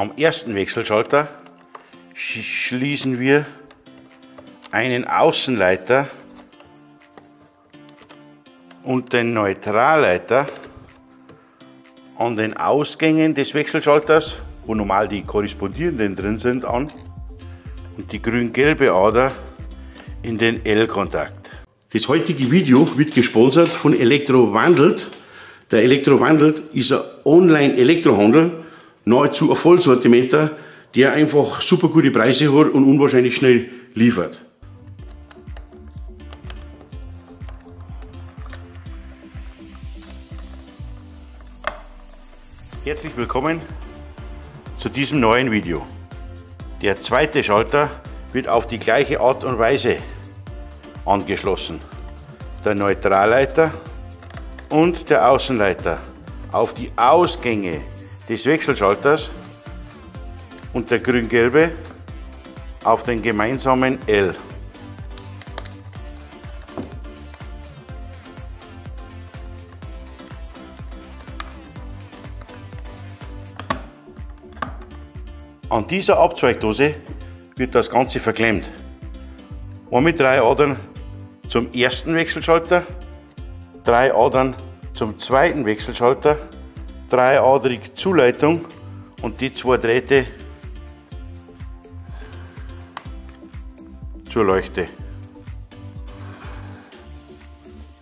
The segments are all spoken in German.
Am ersten Wechselschalter schließen wir einen Außenleiter und den Neutralleiter an den Ausgängen des Wechselschalters, wo normal die korrespondierenden drin sind, an und die grün-gelbe Ader in den L-Kontakt. Das heutige Video wird gesponsert von Elektrowandelt. Der Elektrowandelt ist ein Online-Elektrohandel, nahezu ein Vollsortimenter, der einfach super gute Preise hat und unwahrscheinlich schnell liefert. Herzlich willkommen zu diesem neuen Video. Der zweite Schalter wird auf die gleiche Art und Weise angeschlossen. Der Neutralleiter und der Außenleiter auf die Ausgänge des Wechselschalters und der grün-gelbe auf den gemeinsamen L. An dieser Abzweigdose wird das Ganze verklemmt. Und mit drei Adern zum ersten Wechselschalter, drei Adern zum zweiten Wechselschalter, dreiadrig Zuleitung und die zwei Drähte zur Leuchte.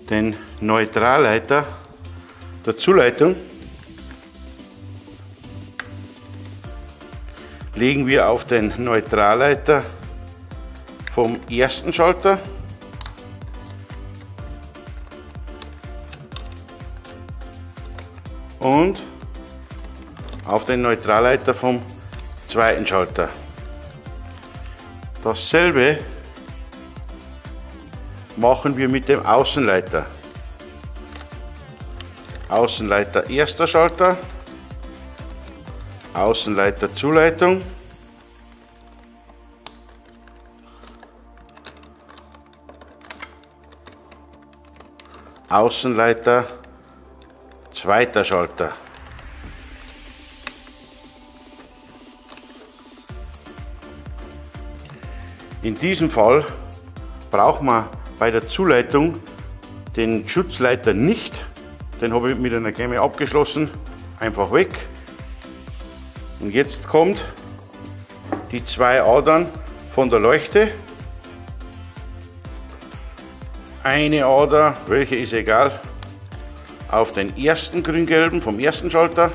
Den Neutralleiter der Zuleitung legen wir auf den Neutralleiter vom ersten Schalter. Und auf den Neutralleiter vom zweiten Schalter. Dasselbe machen wir mit dem Außenleiter. Außenleiter erster Schalter. Außenleiter Zuleitung. Außenleiter zweiter Schalter. In diesem Fall braucht man bei der Zuleitung den Schutzleiter nicht. Den habe ich mit einer Klemme abgeschlossen. Einfach weg. Und jetzt kommt die zwei Adern von der Leuchte. Eine Ader, welche ist egal, auf den ersten grün-gelben vom ersten Schalter.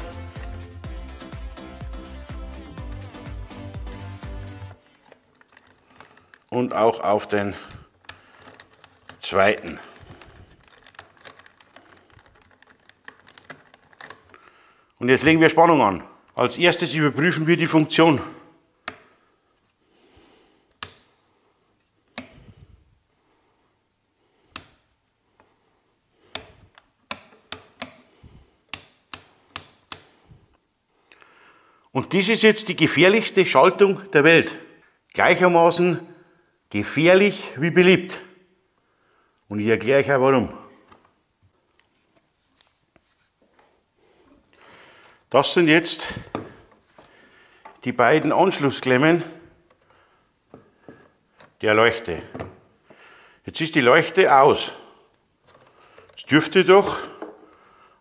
Und auch auf den zweiten. Und jetzt legen wir Spannung an. Als erstes überprüfen wir die Funktion. Und dies ist jetzt die gefährlichste Schaltung der Welt. Gleichermaßen gefährlich wie beliebt. Und ich erkläre euch auch warum. Das sind jetzt die beiden Anschlussklemmen der Leuchte. Jetzt ist die Leuchte aus. Es dürfte doch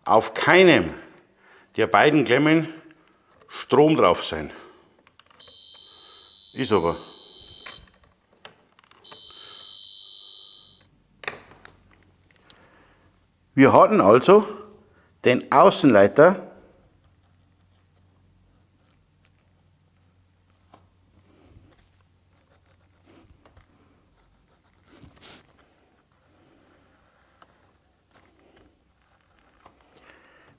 auf keinem der beiden Klemmen Strom drauf sein. Ist aber. Wir hatten also den Außenleiter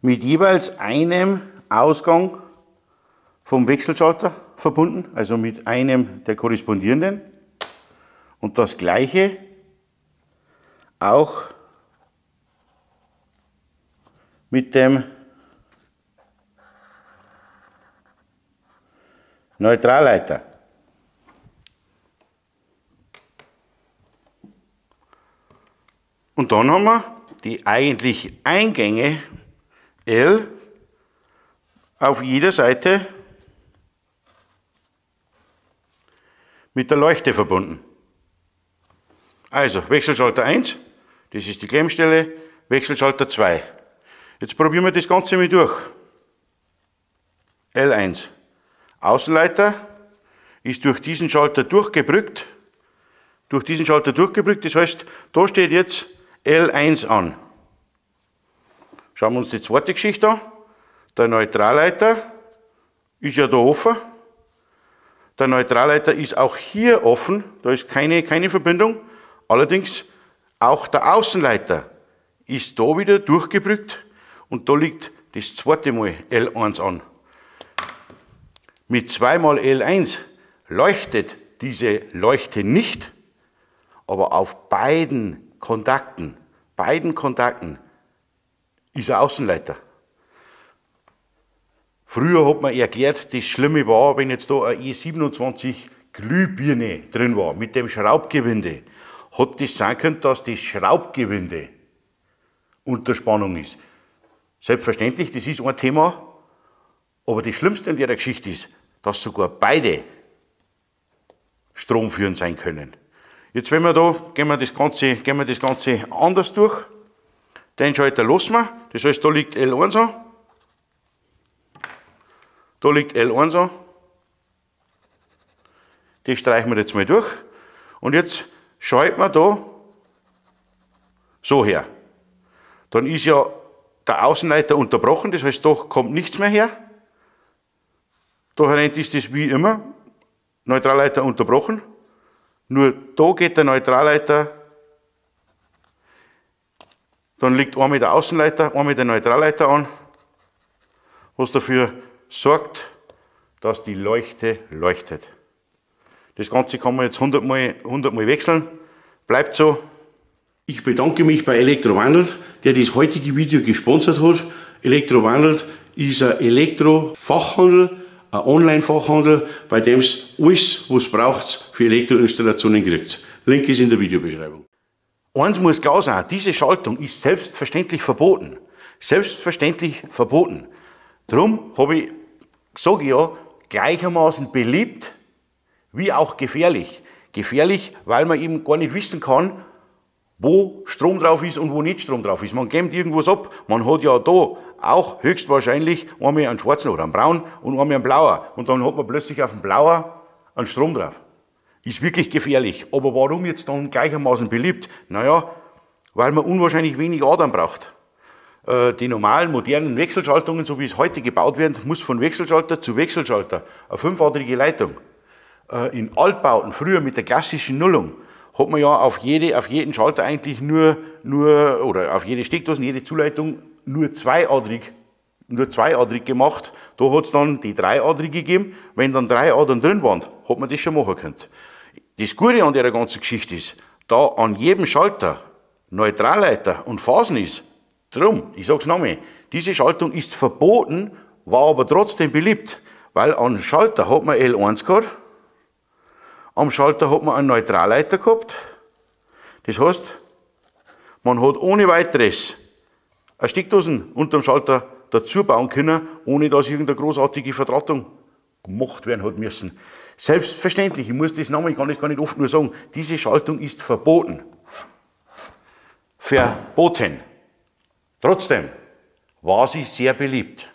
mit jeweils einem Ausgang vom Wechselschalter verbunden, also mit einem der korrespondierenden. Und das gleiche auch mit dem Neutralleiter. Und dann haben wir die eigentlich Eingänge L auf jeder Seite mit der Leuchte verbunden. Also Wechselschalter 1, das ist die Klemmstelle, Wechselschalter 2. Jetzt probieren wir das Ganze mal durch. L1. Außenleiter ist durch diesen Schalter durchgebrückt. Durch diesen Schalter durchgebrückt, das heißt, da steht jetzt L1 an. Schauen wir uns die zweite Geschichte an. Der Neutralleiter ist ja da offen. Der Neutralleiter ist auch hier offen, da ist keine, keine Verbindung. Allerdings auch der Außenleiter ist da wieder durchgebrückt und da liegt das zweite Mal L1 an. Mit zweimal L1 leuchtet diese Leuchte nicht, aber auf beiden Kontakten, beiden Kontakten ist ein Außenleiter. Früher hat man erklärt, das Schlimme war, wenn jetzt da eine E27 Glühbirne drin war, mit dem Schraubgewinde, hat das sein können, dass das Schraubgewinde unter Spannung ist. Selbstverständlich, das ist ein Thema, aber das Schlimmste an der Geschichte ist, dass sogar beide stromführend sein können. Jetzt wenn wir da, gehen wir das Ganze, gehen wir das Ganze anders durch. Den Schalter lassen wir, das heißt, da liegt L1 an. Da liegt L1 an. Das streichen wir jetzt mal durch. Und jetzt schalten wir da so her. Dann ist ja der Außenleiter unterbrochen, das heißt, da kommt nichts mehr her. Da ist das wie immer, Neutralleiter unterbrochen. Nur da geht der Neutralleiter, dann liegt einmal der Außenleiter, einmal der Neutralleiter an, was dafür sorgt, dass die Leuchte leuchtet. Das Ganze kann man jetzt 100 Mal, 100 Mal wechseln. Bleibt so. Ich bedanke mich bei Elektrowandelt, der das heutige Video gesponsert hat. Elektrowandelt ist ein Elektrofachhandel, ein Online-Fachhandel, bei dem es alles, was braucht, für Elektroinstallationen kriegt. Link ist in der Videobeschreibung. Eins muss klar sein, diese Schaltung ist selbstverständlich verboten. Selbstverständlich verboten. Darum habe ich, sage ja, gleichermaßen beliebt wie auch gefährlich. Gefährlich, weil man eben gar nicht wissen kann, wo Strom drauf ist und wo nicht Strom drauf ist. Man klemmt irgendwas ab. Man hat ja da auch höchstwahrscheinlich einmal einen schwarzen oder einen braunen und einmal einen blauer. Und dann hat man plötzlich auf dem blauer einen Strom drauf. Ist wirklich gefährlich. Aber warum jetzt dann gleichermaßen beliebt? Naja, weil man unwahrscheinlich wenig Adern braucht. Äh, die normalen, modernen Wechselschaltungen, so wie es heute gebaut werden, muss von Wechselschalter zu Wechselschalter eine fünfadrige Leitung. Äh, in Altbauten, früher mit der klassischen Nullung, hat man ja auf, jede, auf jeden Schalter eigentlich nur, nur, oder auf jede Steckdose, jede Zuleitung nur zweiadrig, nur zweiadrig gemacht. Da hat es dann die dreiadrige gegeben. Wenn dann drei Adern drin waren, hat man das schon machen können. Das Gute an der ganzen Geschichte ist, da an jedem Schalter Neutralleiter und Phasen ist, drum, ich sag's nochmal, diese Schaltung ist verboten, war aber trotzdem beliebt, weil an Schalter hat man L1 gehabt, am Schalter hat man einen Neutralleiter gehabt. Das heißt, man hat ohne weiteres eine Steckdosen unterm Schalter dazu bauen können, ohne dass irgendeine großartige Verdrahtung gemacht werden hat müssen. Selbstverständlich, ich muss das Namen, ich kann das gar nicht oft nur sagen, diese Schaltung ist verboten. Verboten. Trotzdem war sie sehr beliebt.